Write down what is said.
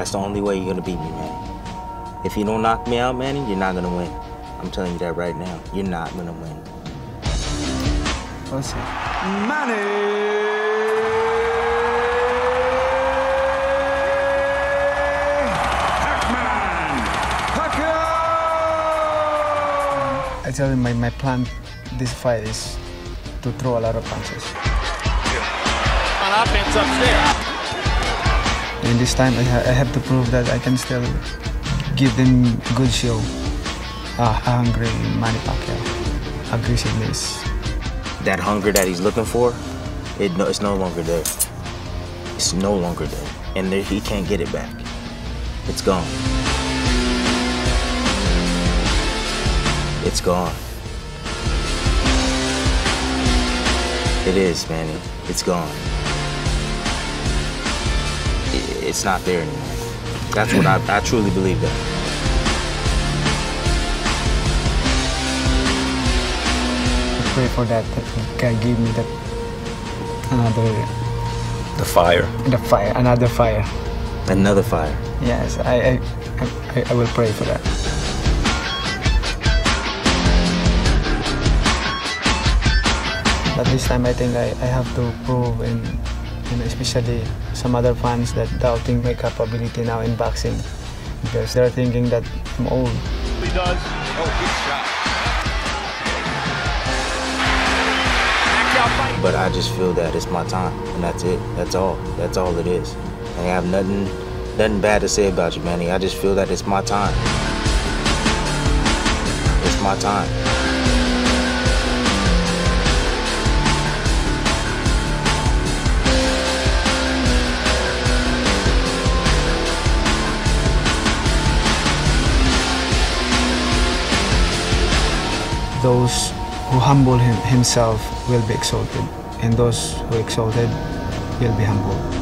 That's the only way you're gonna beat me, man. If you don't knock me out, Manny, you're not gonna win. I'm telling you that right now. You're not gonna win. We'll see. I tell you, my, my plan this fight is to throw a lot of punches. On offense upstairs. And this time I, ha- I have to prove that I can still give them good show. Uh, a hungry Manny Pacquiao. Aggressiveness. That hunger that he's looking for, it no, it's no longer there. It's no longer there, and there, he can't get it back. It's gone. It's gone. It is, Manny. It's gone. I- It's not there anymore. That's what I, I truly believe that. I pray for that, that God give me that another The fire. the fire, another fire. Another fire. Yes, I I, I, I will pray for that. But this time I think I, I have to prove and, and especially some other fans that doubting my capability now in boxing because they're thinking that I'm old. He does. Oh, good shot. But I just feel that it's my time, and that's it. That's all. That's all it is. I have nothing, nothing bad to say about you, Manny. I just feel that it's my time. It's my time. Those who humble him, himself will be exalted, and those who exalted will be humbled.